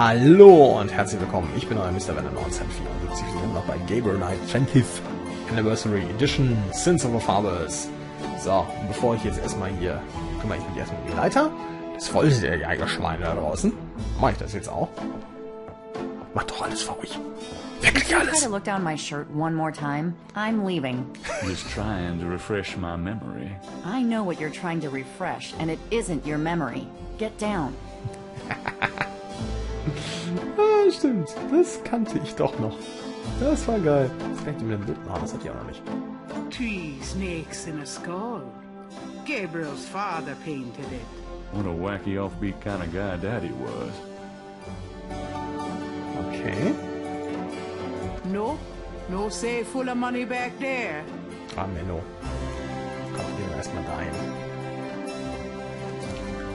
Hallo und herzlich willkommen. Ich bin euer Mr. Venom 1974. Wir sind noch bei Gabriel Knight 20th Anniversary Edition Sins of the Fathers. So, bevor ich jetzt erstmal hier kümmere ich mich erstmal um die Leiter. Das wollte der Jägerschweine da draußen. Mach ich das jetzt auch? Mach doch alles für euch. Wirklich Try alles. to look down my shirt one more time. I'm leaving. Just trying to refresh my memory. I know what you're trying to refresh, and it isn't your memory. Get down. Ah, stimmt. Das kannte ich doch noch. Das war geil. Das kann ich mit dem Bild machen. Das hat die auch noch nicht. Three snakes in a skull. Gabriel's father painted it. What a wacky offbeat kind of guy Daddy was. Okay. No, no safe full of money back there. Ah, Menno. Komm, gehen wir erstmal dahin.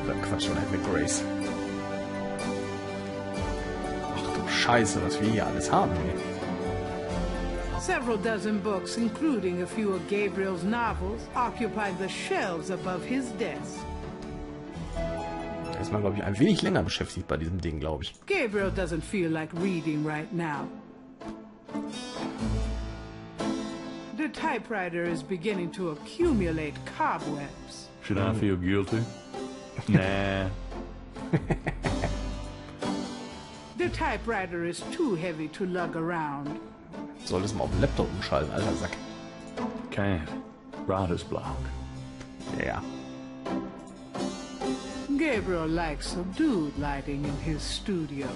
Dann quatschen wir halt mit Grace. Scheiße, was wir hier alles haben. Several dozen books, including a few of Gabriel's novels, occupy the shelves above his desk. Ist man, glaube ich, ein wenig länger beschäftigt bei diesem Ding, glaube ich. Gabriel doesn't feel like reading right now. The typewriter is beginning to accumulate cobwebs. Should I feel guilty? nah. The typewriter is too heavy to lug around. Solltest mal auf den Laptop umschalten, alter Sack. Can't. Writer's block. Ja. Gabriel likes subdued lighting in his studio.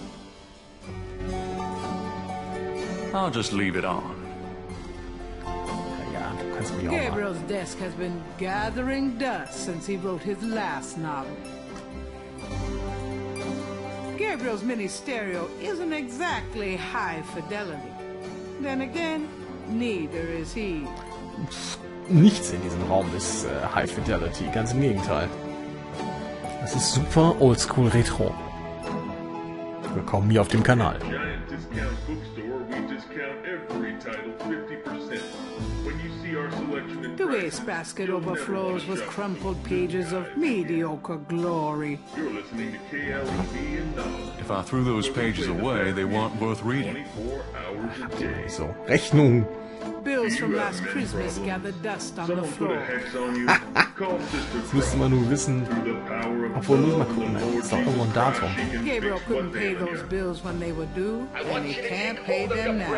I'll just leave it on. Ja, du kannst mich auch mal. Gabriel's desk has been gathering dust since he wrote his last novel. Gabriel's mini stereo isn't exactly high fidelity. Then again, neither is he. Nichts in diesem Raum ist äh, High Fidelity, ganz im Gegenteil. Das ist super oldschool retro. Willkommen hier auf dem Kanal. Wastebasket overflows with crumpled pages of mediocre glory. You're listening to KLEB and Knowledge. If I threw those pages away, they weren't worth reading. 24 hours a day. So, Rechnung. Bills from last Christmas gather dust on the Someone put a floor. hex on you. Call müsste man nur wissen, Through the obwohl muss mal love gucken, and the ne? Lord ist doch irgendwo ein Datum. Christ, she can Gabriel couldn't pay those bills when they were due, and he can't pay them now.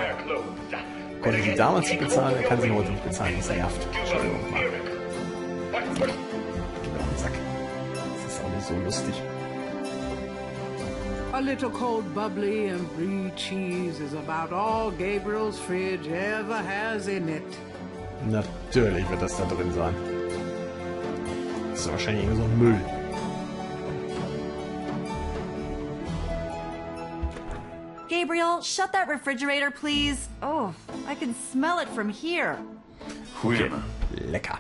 Konnte sie damals nicht bezahlen, er kann sie heute nicht bezahlen. Das nervt. Entschuldigung mal. Geht mir auf den Sack. Das ist auch nicht so lustig. A little cold bubbly and brie cheese is about all Gabriel's fridge ever has in it. Natürlich wird das da drin sein. Das ist wahrscheinlich irgend so ein Müll. Gabriel, shut that refrigerator, please. Oh, I can smell it from here. Quit. Lecker.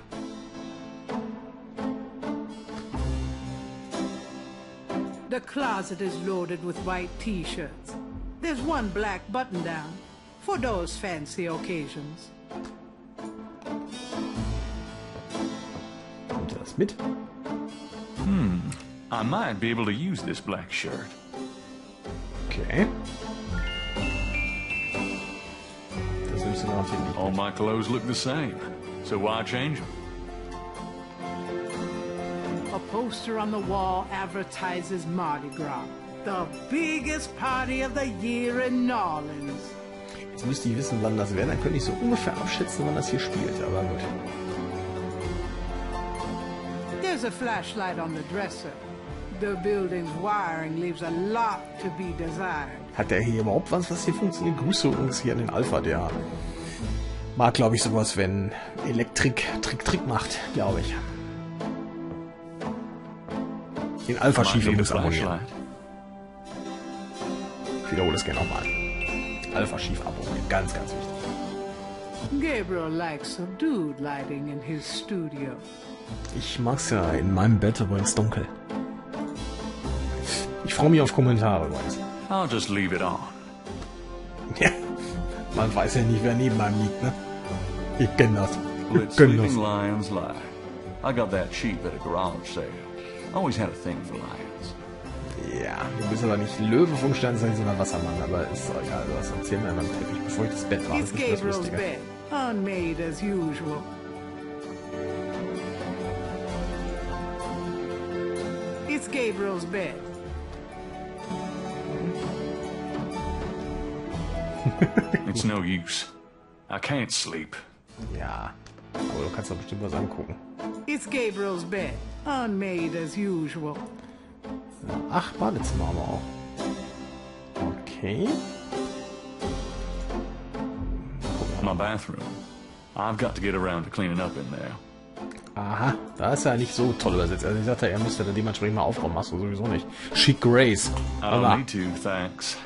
The closet is loaded with white t-shirts. There's one black button-down for those fancy occasions. Nimmt ihr das mit? Hmm, I might be able to use this black shirt. Okay. Das nimmst du garantiert nicht All mit. my clothes look the same. So why change them? A poster on the wall advertises Mardi Gras, the biggest party of the year in New Orleans. Jetzt müsste ich wissen, wann das wäre. Dann könnte ich so ungefähr abschätzen, wann das hier spielt. Aber gut. There's a flashlight on the dresser. Hat der hier überhaupt was, was hier funktioniert? Grüße übrigens hier an den Alpha, der mag, glaube ich, sowas, wenn Elektrik Trick Trick macht, glaube ich. Den Alpha Might Schief need a übrigens abonnieren. Ich wiederhole es gerne nochmal. Alpha Schief abonnieren, ganz, ganz wichtig. Gabriel likes subdued lighting in his studio. Ich mag's ja in meinem Bett übrigens dunkel. Ich freue mich auf Kommentare übrigens. I'll just leave it on. Ja, man weiß ja nicht, wer neben einem liegt, ne? Ich kenn das. Ich kenn sleeping das. lions lie. I got that cheap at a garage sale. Always had a thing for lions. Ja, du bist aber nicht Löwe vom Sternzeichen, sondern Wassermann, aber ist doch egal, was erzähl mir beim Teppich, bevor ich das Bett war. It's Das ist das Gabriel's Lustige. bed, unmade as usual. It's Gabriel's bed. It's no use. I can't sleep. Ja, aber du kannst doch bestimmt was angucken. It's Gabriel's bed, unmade as usual. Ach, Badezimmer haben wir auch. Okay. My bathroom. I've got to get around to cleaning up in there. Aha, da ist er nicht so toll übersetzt. Also ich sagte, er müsste da dementsprechend mal aufräumen, machst du sowieso nicht. Chic Grace. I don't Aber, need to, thanks.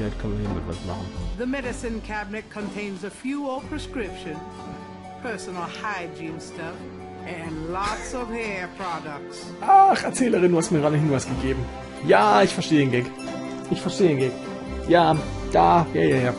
Sicherheit können wir hiermit was machen. The medicine cabinet contains a few old prescriptions, personal hygiene stuff, and lots of hair products. Ach, Erzählerin, du hast mir gerade einen Hinweis gegeben. Ja, ich verstehe den Gag. Ich verstehe den Gag. Ja, da, ja, ja, ja.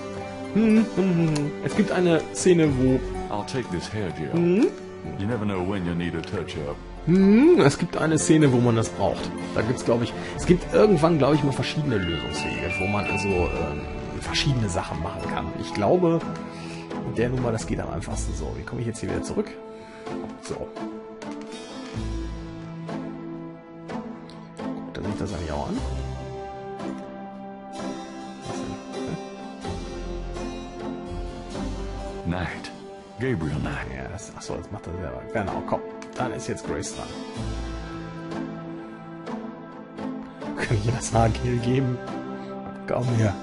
Hm, hm, hm. Es gibt eine Szene, wo I'll take this hair gel. You never know when you need a touch-up. Hm, es gibt eine Szene, wo man das braucht. Da gibt's, glaube ich, es gibt irgendwann, glaube ich, mal verschiedene Lösungswege, wo man also ähm, verschiedene Sachen machen kann. Ich glaube, in der Nummer, das geht am einfachsten so. Wie komme ich jetzt hier wieder zurück? So. Guckt er sich das eigentlich auch an? Was denn? Hä? Night. Gabriel Night. Ja, das, achso, jetzt macht er selber. Genau, komm. Dann ist jetzt Grace dran. Kann ich das Haargel geben? Komm her.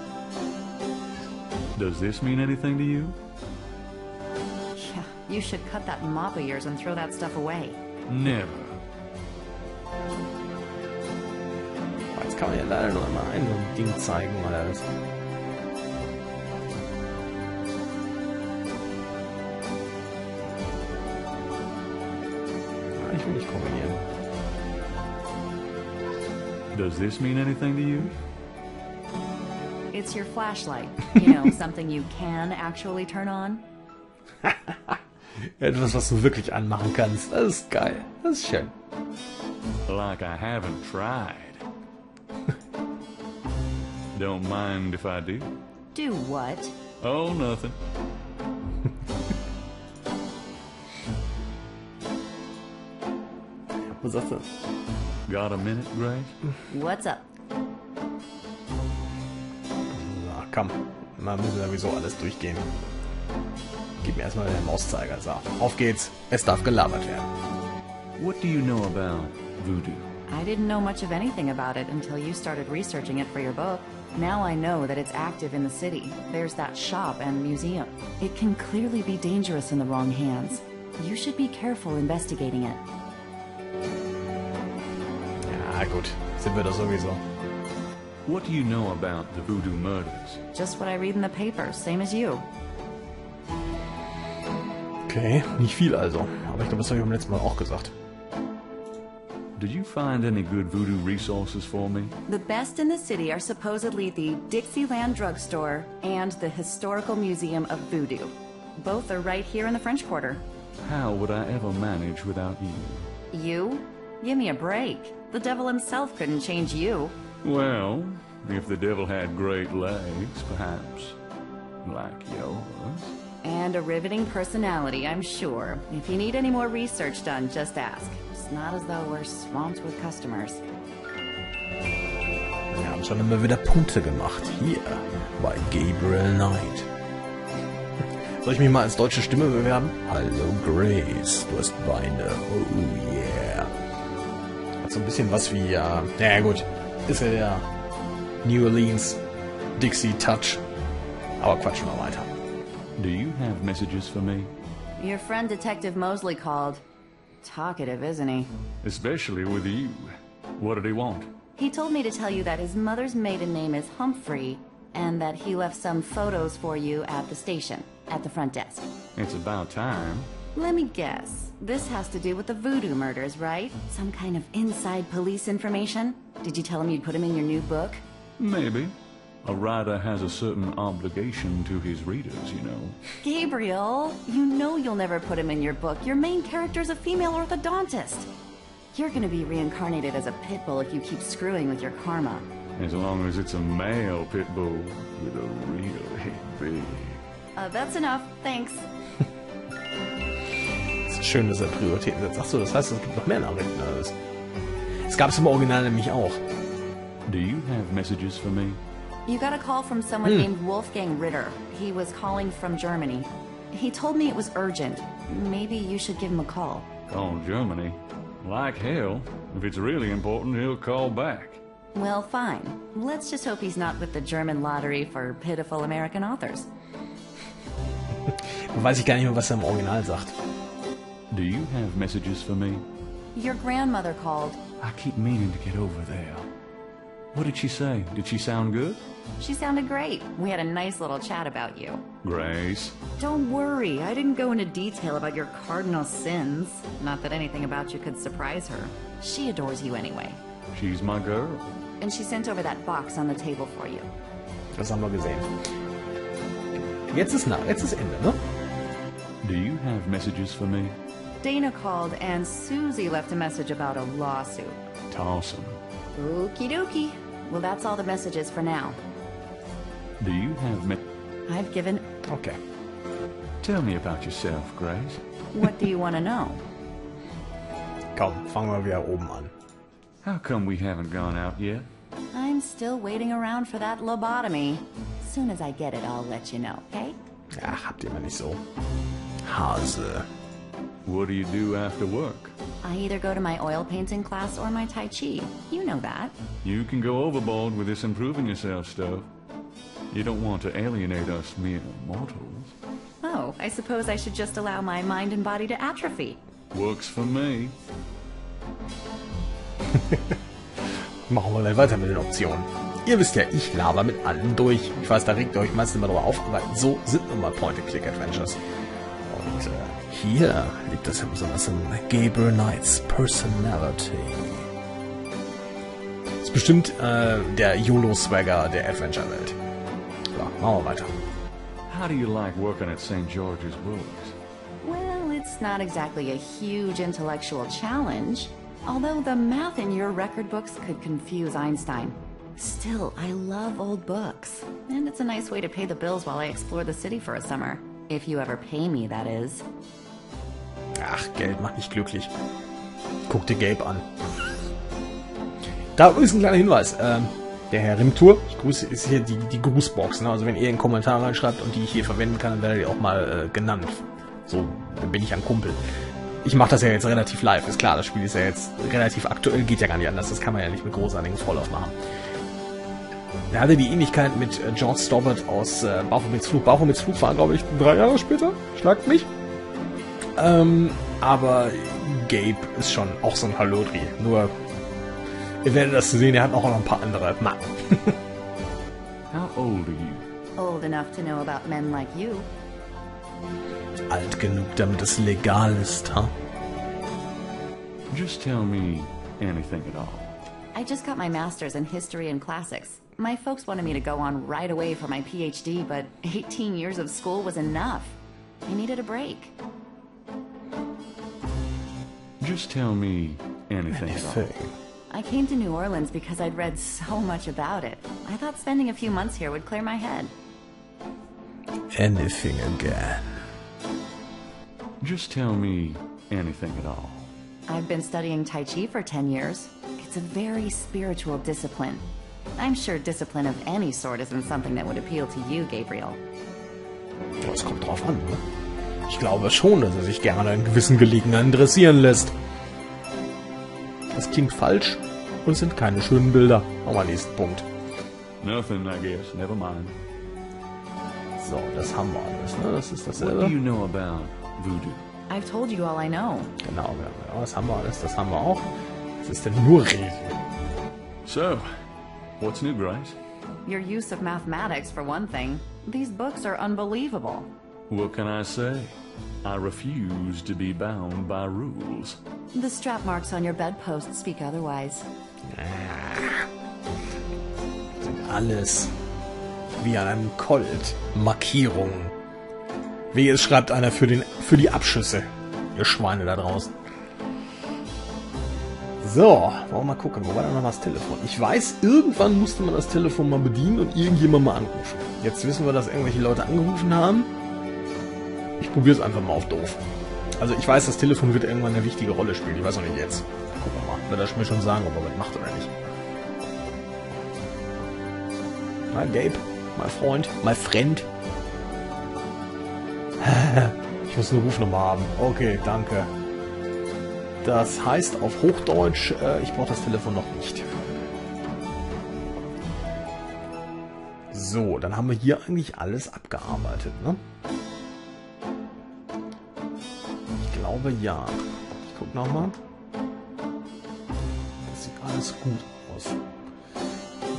Does this mean anything to you? Yeah, you should cut that mop of yours and throw that stuff away. Never. Jetzt kann man ja leider nur immer ein so ein Ding zeigen, oder was? Ja, Ich kombinieren. Does this mean anything to you? It's your flashlight. You know, something you can actually turn on. Etwas, was du wirklich anmachen kannst. Das ist geil. Das ist schön. Like I haven't tried. Don't mind if I do. Do what? Oh, nothing. Was sagst du? Got a minute, Grace? What's up? Na, komm. Na, müssen wir sowieso alles durchgehen. Gib mir erstmal den Mauszeiger. So, auf geht's. Es darf gelabert werden. What do you know about voodoo? I didn't know much of anything about it until you started researching it for your book. Now I know that it's active in the city. There's that shop and museum. It can clearly be dangerous in the wrong hands. You should be careful investigating it. Ja, gut. Sind wir doch sowieso. What do you know about the voodoo murders? Just what I read in the papers, same as you. Okay, nicht viel also. Aber ich glaube, das habe ich beim letzten Mal auch gesagt. Did you find any good voodoo resources for me? The best in the city are supposedly the Dixieland Drugstore and the Historical Museum of Voodoo. Both are right here in the French Quarter. How would I ever manage without you? You? Give me a break. The devil himself couldn't change you. Well, if the devil had great legs, perhaps. Like yours. And a riveting personality, I'm sure. If you need any more research done, just ask. It's not as though we're swamped with customers. Wir haben schon immer wieder Punkte gemacht. Hier bei Gabriel Knight. Soll ich mich mal als deutsche Stimme bewerben? Hallo Grace, du hast Beine. Oh yeah. Hat so ein bisschen was wie, äh, ja, ja gut, ist ja der New Orleans Dixie Touch. Aber quatschen wir weiter. Do you have messages for me? Your friend Detective Mosley called. Talkative, isn't he? Especially with you. What did he want? He told me to tell you that his mother's maiden name is Humphrey and that he left some photos for you at the station, at the front desk. It's about time. Let me guess. This has to do with the voodoo murders, right? Some kind of inside police information? Did you tell him you'd put him in your new book? Maybe. A writer has a certain obligation to his readers, you know. Gabriel, you know you'll never put him in your book. Your main character's a female orthodontist. You're gonna be reincarnated as a pit bull if you keep screwing with your karma. As long as it's a male pit bull with a really big. Uh, that's enough, thanks. Schön, dass er Prioritäten setzt. Achso, das heißt, es gibt noch mehr Nachrichten als. Es gab es im Original nämlich auch. Do you have messages for me? You got a call from someone named Wolfgang Ritter. He was calling from Germany. He told me it was urgent. Maybe you should give him a call. Call Germany? Like hell. If it's really important, he'll call back. Well, fine. Let's just hope he's not with the German lottery for pitiful American authors. Weiß ich gar nicht mehr, was er im Original sagt. Do you have messages for me? Your grandmother called. I keep meaning to get over there. What did she say? Did she sound good? She sounded great. We had a nice little chat about you. Grace. Don't worry, I didn't go into detail about your cardinal sins. Not that anything about you could surprise her. She adores you anyway. She's my girl. And she sent over that box on the table for you. Das haben wir gesehen. Jetzt ist nach, jetzt ist Ende, ne? Do you have messages for me? Dana called and Susie left a message about a lawsuit. Toss 'em. Okie dokie. Well, that's all the messages for now. Do you have me? I've given. Okay. Tell me about yourself, Grace. What do you want to know? Komm, fangen wir wieder oben an. How come we haven't gone out yet? I'm still waiting around for that lobotomy. Soon as I get it, I'll let you know, okay? Ja, habt ihr mal nicht so. Hase. What do you do after work? I either go to my oil painting class or my Tai Chi. You know that. You can go overboard with this improving yourself stuff. You don't want to alienate us mere mortals. Oh, I suppose I should just allow my mind and body to atrophy. Works for me. Machen wir gleich weiter mit den Optionen. Ihr wisst ja, ich laber mit allen durch. Ich weiß, da regt ihr euch meistens immer drüber auf, aber so sind nun mal Point-and-Click-Adventures. Und äh, hier liegt das ja besonders in Gabriel Knights Personality. Ist bestimmt äh, der YOLO-Swagger der Adventure-Welt. So, machen wir weiter. How do you like working at St. George's Books? Well, it's not exactly a huge intellectual challenge, although the math in your record books could confuse Einstein. Still, I love old books, and it's a nice way to pay the bills while I explore the city for a summer. If you ever pay me, that is. Ach, Geld macht nicht glücklich. Guck dir Gabe an. Da ist ein kleiner Hinweis. Ähm, der Herr Rimtour, ich grüße, ist hier die, die Grußbox. Ne? Also wenn ihr einen Kommentar reinschreibt und die ich hier verwenden kann, dann werdet ihr auch mal äh, genannt. So, dann bin ich ein Kumpel. Ich mache das ja jetzt relativ live. Ist klar, das Spiel ist ja jetzt relativ aktuell, geht ja gar nicht anders. Das kann man ja nicht mit großartigen Vorlauf machen. Er hatte die Ähnlichkeit mit äh, George Stobbart aus äh, Baphomets Flug. Baphomets Flug war, glaube ich, drei Jahre später. Schlagt mich. Ähm, aber Gabe ist schon auch so ein Hallodri. Nur, ihr werdet das sehen, er hat auch noch ein paar andere Macken. How old are you? Old enough to know about men like you. Alt genug, damit es legal ist, ha? Just tell me anything at all. I just got my master's in history and classics. My folks wanted me to go on right away for my PhD, but 18 years of school was enough. I needed a break. Just tell me anything at all. I came to New Orleans because I'd read so much about it. I thought spending a few months here would clear my head. Anything again. Just tell me anything at all. I've been studying Tai Chi for 10 years. It's a very spiritual discipline. I'm sure discipline of any sort isn't something that would appeal to you, Gabriel. Das kommt drauf an, ne? Ich glaube schon, dass er sich gerne in gewissen Gelegenheiten dressieren lässt. Klingt falsch und sind keine schönen Bilder. Wir nächsten Punkt. Nothing, I guess. Never mind. So, das haben wir alles, ne? Das ist What do dasselbe. you know about voodoo? I've told you all I know. Genau, ja, ja, das haben wir alles, das haben wir auch. Was ist denn nur Reden? So, what's new, Grace? Your use of mathematics, for one thing. These books are unbelievable. What can I say? I refuse to be bound by rules. The strap marks on your bedpost speak otherwise. Sind alles wie an einem Colt. Markierungen. Wie es schreibt einer für, den, für die Abschüsse. Ihr Schweine da draußen. So, wollen wir mal gucken, wo war denn noch das Telefon? Ich weiß, irgendwann musste man das Telefon mal bedienen und irgendjemand mal anrufen. Jetzt wissen wir, dass irgendwelche Leute angerufen haben. Ich probiere es einfach mal auf doof. Also ich weiß, das Telefon wird irgendwann eine wichtige Rolle spielen. Ich weiß noch nicht jetzt. Gucken wir mal. Wird er mir schon sagen, ob er was macht oder nicht. Na, Gabe, mein Freund, mein Friend. Ich muss eine Rufnummer haben. Okay, danke. Das heißt auf Hochdeutsch, äh, ich brauche das Telefon noch nicht. So, dann haben wir hier eigentlich alles abgearbeitet, ne? Glaube ja. Ich guck nochmal. Das sieht alles gut aus.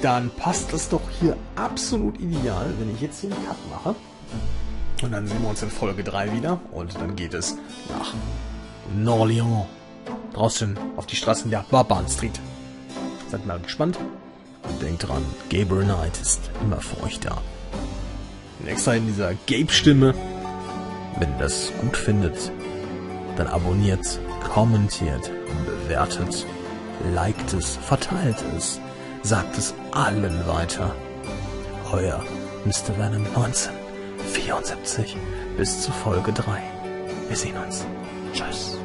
Dann passt das doch hier absolut ideal, wenn ich jetzt hier einen Cut mache. Und dann sehen wir uns in Folge 3 wieder. Und dann geht es nach Norleans. Draußen auf die Straßen der Barbahn Street. Seid mal gespannt. Und denkt dran, Gabriel Knight ist immer für euch da. Nächster in dieser Gabe-Stimme. Wenn ihr das gut findet, dann abonniert, kommentiert, bewertet, liked es, verteilt es, sagt es allen weiter. Euer Mr. Venom 1974 bis zu Folge 3. Wir sehen uns. Tschüss.